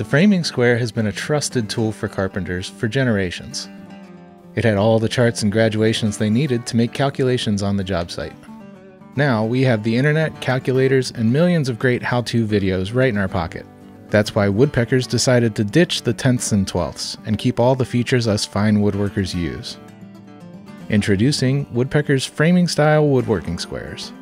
The framing square has been a trusted tool for carpenters for generations. It had all the charts and graduations they needed to make calculations on the job site. Now we have the internet, calculators, and millions of great how to videos right in our pocket. That's why woodpeckers decided to ditch the tenths and twelfths and keep all the features us fine woodworkers use. Introducing Woodpecker's framing style woodworking squares.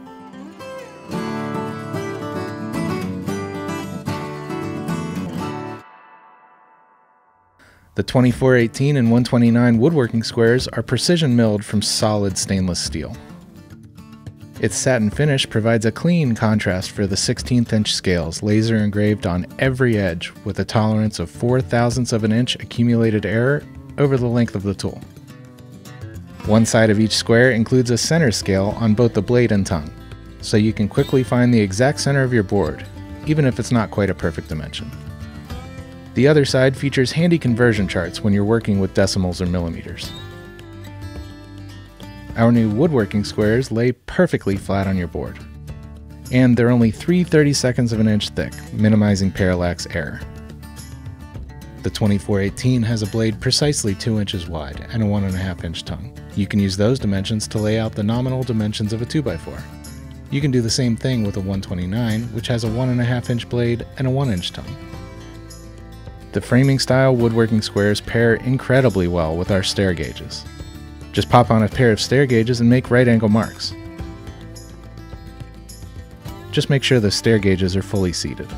The 2418 and 129 woodworking squares are precision milled from solid stainless steel. Its satin finish provides a clean contrast for the 16th inch scales laser engraved on every edge with a tolerance of 4 thousandths of an inch accumulated error over the length of the tool. One side of each square includes a center scale on both the blade and tongue, so you can quickly find the exact center of your board, even if it's not quite a perfect dimension. The other side features handy conversion charts when you're working with decimals or millimeters. Our new woodworking squares lay perfectly flat on your board. And they're only 3 32nds of an inch thick, minimizing parallax error. The 2418 has a blade precisely 2 inches wide and a 1.5 inch tongue. You can use those dimensions to lay out the nominal dimensions of a 2x4. You can do the same thing with a 129, which has a 1.5 inch blade and a 1 inch tongue. The framing style woodworking squares pair incredibly well with our stair gauges. Just pop on a pair of stair gauges and make right angle marks. Just make sure the stair gauges are fully seated.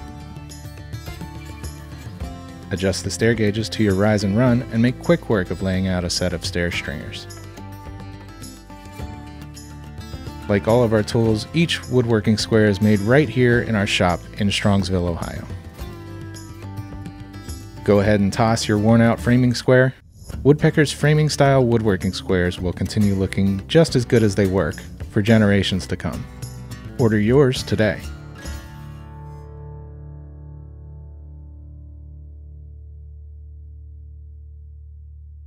Adjust the stair gauges to your rise and run and make quick work of laying out a set of stair stringers. Like all of our tools, each woodworking square is made right here in our shop in Strongsville, Ohio. Go ahead and toss your worn out framing square. Woodpecker's framing style woodworking squares will continue looking just as good as they work for generations to come. Order yours today.